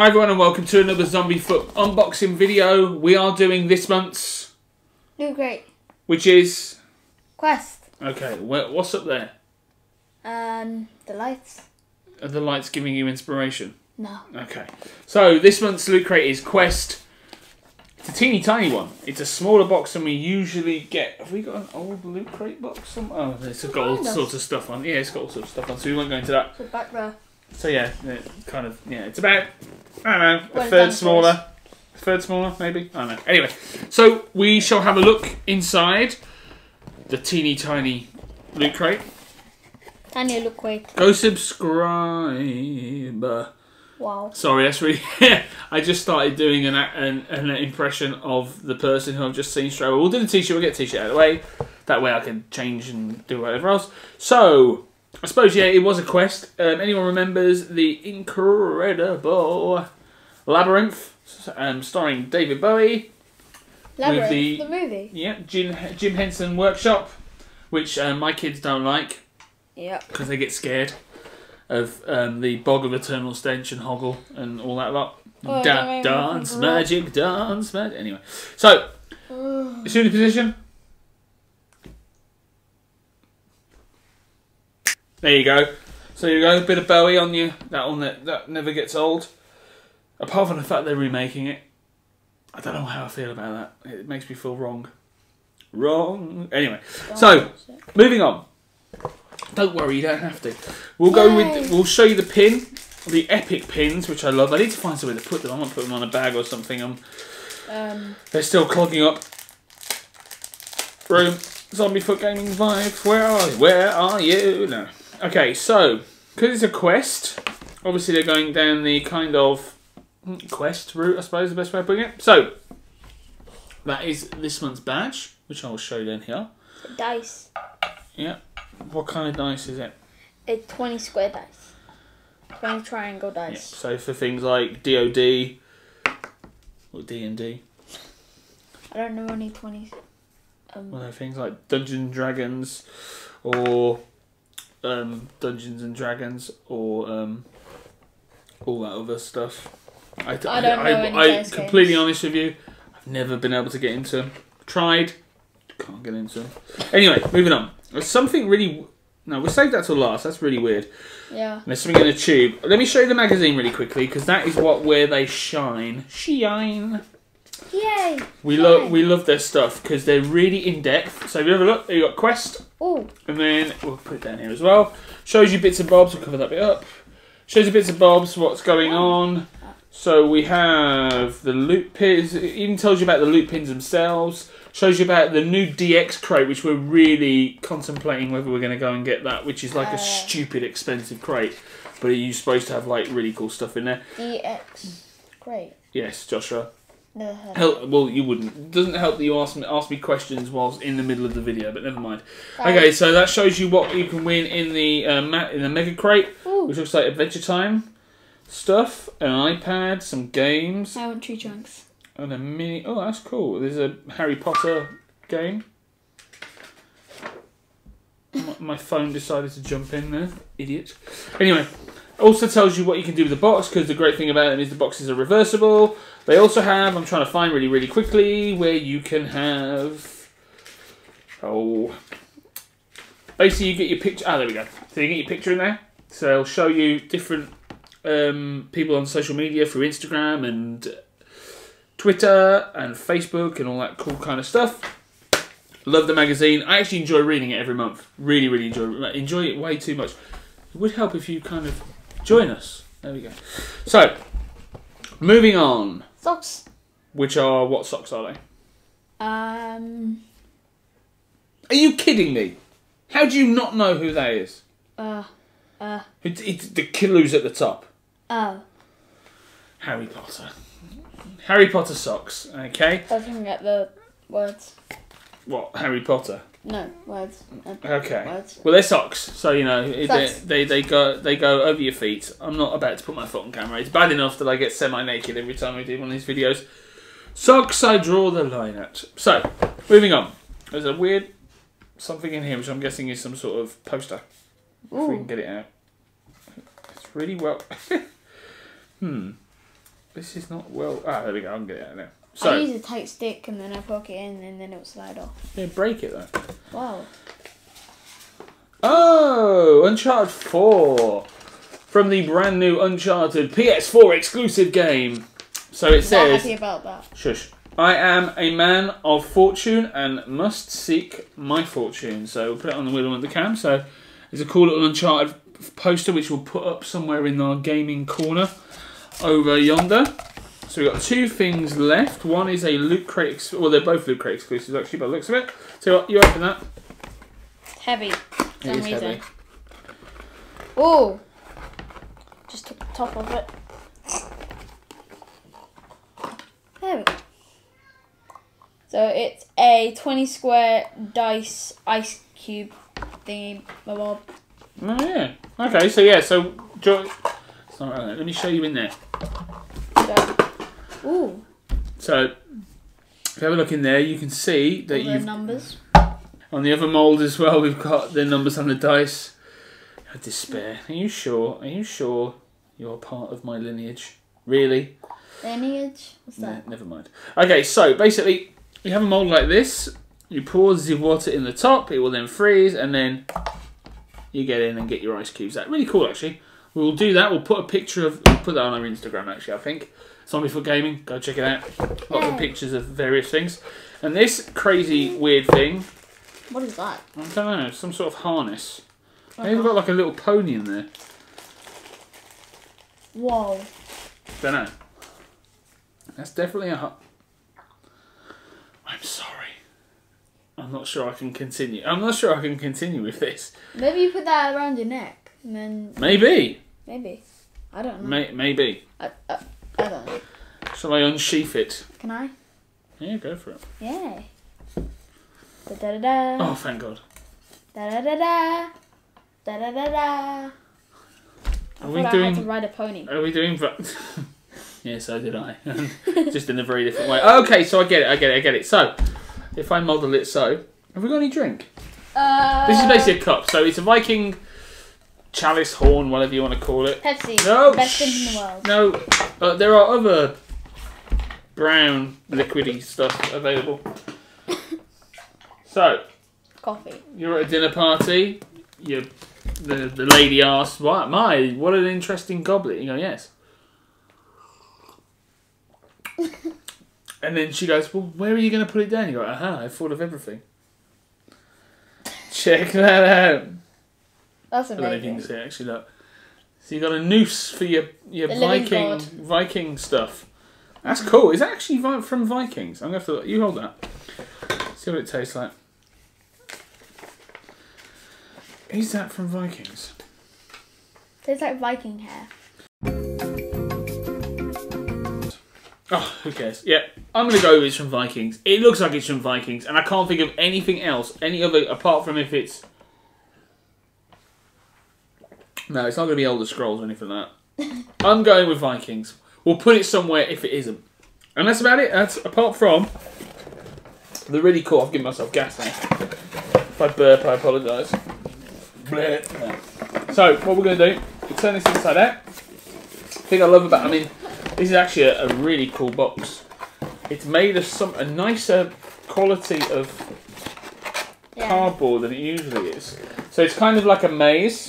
Hi everyone and welcome to another Zombie Foot unboxing video. We are doing this month's, Loot Crate. which is Quest. okay. What's up there? Um, the lights. Are the lights giving you inspiration? No. Okay. So this month's loot crate is Quest. It's a teeny tiny one. It's a smaller box than we usually get. Have we got an old loot crate box? Some oh, it's got all of. sorts of stuff on. Yeah, it's got all sorts of stuff on. So we won't go into that. So back row. So yeah, it kind of yeah. It's about I don't know a Well third smaller, a third smaller maybe. I don't know. Anyway, so we shall have a look inside the teeny tiny loot crate. Tanya Loot Crate. Go subscribe. Wow. Sorry, that's really. I just started doing an, an an impression of the person who I've just seen straight away. We'll do the t-shirt. We'll get the t-shirt out of the way. That way I can change and do whatever else. So I suppose yeah, it was a quest. Um, anyone remembers the incredible Labyrinth, um, starring David Bowie? Labyrinth. the- The movie. Yeah, Jim Jim Henson Workshop, which um, my kids don't like Yep. because they get scared of um, the bog of eternal stench and hoggle and all that lot. Oh, Da- don't make me dance magic, dance magic. Anyway, so shooting position. There you go. So you go, a bit of Bowie on you. That one that, that never gets old. Apart from the fact they're remaking it, I don't know how I feel about that. It makes me feel wrong. Wrong. Anyway, so moving on. Don't worry, you don't have to. We'll go Yay. with. We'll show you the pin, the epic pins, which I love. I need to find somewhere to put them. I might put them on a bag or something. I'm, Um, they're still clogging up. Room, zombie foot gaming vibe. Where are you? where are you? No. Okay, so because it's a quest, obviously they're going down the kind of quest route. I suppose is the best way of putting it. So that is this month's badge, which I will show you then here. dice. Yeah. What kind of dice is it? It's 20 square dice. 20 triangle Yeah, dice. so for things like DOD or D and D, I don't know any 20s. Um, well, things like Dungeons and Dragons, or um, Dungeons and Dragons, or um, all that other stuff. I, I don't know I, any I, dice completely games. honest with you, I've never been able to get into them. Tried, can't get into them. Anyway, moving on. There's something really. No, we'll save that till last. That's really weird. yeah. There's something in a tube. Let me show you the magazine really quickly because that is what where they shine. Shine. Yay! We love we love their stuff because they're really in depth. So if you have a look, you got Quest, Oh, and then we'll put it down here as well. Shows you bits and bobs. We'll cover that bit up. Shows you bits and bobs. What's going on? So we have the loot pins. It even tells you about the loot pins themselves. Shows you about the new DX crate, which we're really contemplating whether we're going to go and get that, which is like Uh. a stupid expensive crate, but you're supposed to have like really cool stuff in there. DX. Great. Yes, Joshua. Never heard. Help. Well, you wouldn't. Doesn't help that you ask me ask me questions whilst in the middle of the video, but never mind. Okay, so that shows you what you can win in the uh, in the mega crate, Ooh. which looks like Adventure Time stuff, an iPad, some games, I want Tree Trunks. and a mini. Oh, that's cool. There's a Harry Potter game. My, my phone decided to jump in there, idiot. Anyway, also tells you what you can do with the box because the great thing about them is the boxes are reversible. They also have. I'm trying to find really, really quickly where you can have. Oh. Basically, you get your picture. Ah, there we go. So you get your picture in there. So it'll show you different um, people on social media through Instagram and Twitter and Facebook and all that cool kind of stuff. Love the magazine. I actually enjoy reading it every month. Really, really enjoy. Enjoy it way too much. It would help if you kind of join us. There we go. So, moving on. Socks. Which are what socks are they? Um. Are you kidding me? How do you not know who that is? Uh. Uh. It's, it's the killers at the top. Oh. Harry Potter. Harry Potter socks. Okay. I looking at the words. What Harry Potter? No, words. Okay. Words. Well, they're socks, so you know they, they they go they go over your feet. I'm not about to put my foot on camera. It's bad enough that I get semi naked every time I do one of these videos. Socks, I draw the line at. So, moving on. There's a weird something in here, which I'm guessing is some sort of poster. If we can get it out. It's really well. hmm. This is not well. Ah, there we go. I can get it out now. I use a tight stick and then I poke it in and then it'll slide off. yeah, break it though. Wow. Oh, Uncharted 4 from the brand new Uncharted PS4 exclusive game. So it Not says, happy about that. shush. I am a man of fortune and must seek my fortune. So we'll put it on the wheel of the cam. So there's a cool little Uncharted poster which we'll put up somewhere in our gaming corner over yonder. So we've got two things left. One is a Loot Crate, ex- well, they're both Loot Crate exclusives actually, by the looks of it. So you open that. Heavy. For It some is reason. heavy. Oh. Just took the top of it. There we go. So it's a 20 square dice ice cube thingy. bob. Oh yeah. Okay, so yeah, so jo- sorry, uh, let me show you in there. So, ooh, So if you have a look in there, you can see that you've numbers. on the other mould as well. We've got the numbers on the dice. I despair. Are you sure? Are you sure you're part of my lineage? Really? Lineage? What's No, that? never mind. Okay, so basically, you have a mold like this. You pour the water in the top. It will then freeze, and then you get in and get your ice cubes. out. really cool, actually. We'll do that. We'll put a picture of. We'll put that on our Instagram. Actually, I think Zombie Foot Gaming. Go check it out. Lots of pictures of various things. And this crazy weird thing. What is that? I don't know. Some sort of harness. Maybe we've got like a little pony in there. Whoa. Don't know. That's definitely a. I'm sorry. I'm not sure I can continue. I'm not sure I can continue with this. Maybe you put that around your neck and then Maybe. maybe. I don't know. May- maybe. I, I, know. Shall I unsheath it? Can I? Yeah, go for it. Yeah. Da da da da. Oh, thank God. Da da da da. Da da da da. I Are we thought I had to doing? ride a pony. Are we doing? yeah, so did I. Just in a very different way. Okay, so I get it. I get it. I get it. So, if I model it so, have we got any drink? Uh, This is basically a cup. So it's a Viking chalice, horn, whatever you want to call it. Pepsi. No. Best thing in the world. No, uh, there are other brown liquidy stuff available. So Coffee. you're at a dinner party. You, the the lady asks, "What? My, what an interesting goblet." You go, "Yes." and then she goes, "Well, where are you going to put it down?" You go, "Aha! I thought of everything." Check that out. That's I don't know if you can amazing. see it, actually. Look. So you got a noose for your your The Viking. Viking stuff. That's cool. It's actually from Vikings? I'm gonna have to. You hold that. See what it tastes like. Is that from Vikings? Tastes like Viking hair. Oh, who cares? Yeah, I'm gonna go with it's from Vikings. It looks like it's from Vikings, and I can't think of anything else, any other apart from if it's. No, it's not gonna be Elder Scrolls or anything like that. I'm going with Vikings. We'll put it somewhere if it isn't, and that's about it. That's apart from the really cool. I've given myself gas now. If I burp, I apologise. So what we're gonna do? We turn this inside out. thing I love about, I mean, this is actually a, a really cool box. It's made of some a nicer quality of Yeah. cardboard than it usually is. So it's kind of like a maze.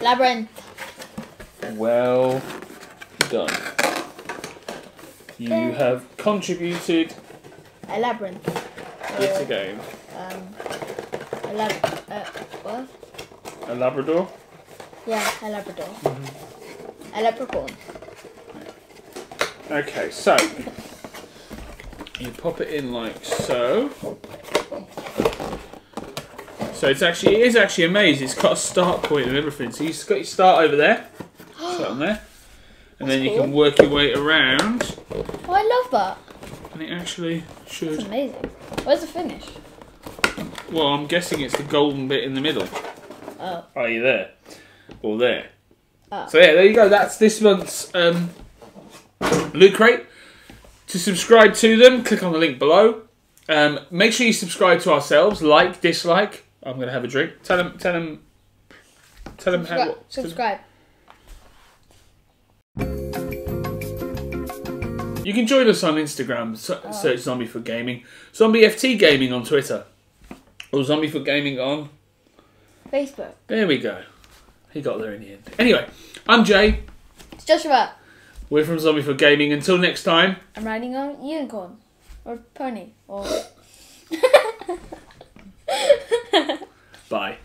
Labyrinth. Well done. You Yeah. have contributed A labyrinth. yet again. um, a lab. Uh, what? A Labrador. Yeah, a Labrador. Mm-hmm. A leprechaun. Okay, so you pop it in like so. So it's actually it is actually a maze. It's got a start point and everything. So you've got your start over there, start on there, and then you cool. can work your way around. Oh, I love that. And it actually should. That's amazing. Where's the finish? Well, I'm guessing it's the golden bit in the middle. Oh. Are you there? Or there? Ah. So yeah, there you go. That's this month's um, Loot Crate. To subscribe to them, click on the link below. Um, make sure you subscribe to ourselves. Like, dislike. I'm gonna have a drink. Tell them. Tell them. Tell them how. Subscri- subscribe. You can join us on Instagram. So, oh. Search Zombie Foot Gaming, Zombie FT Gaming on Twitter, or Zombie Foot Gaming on. Facebook. There we go. He got there in the end. Anyway, I'm Jay. It's Joshua. We're from Zombie Foot Gaming. Until next time. I'm riding on unicorn. Or pony. Or Bye.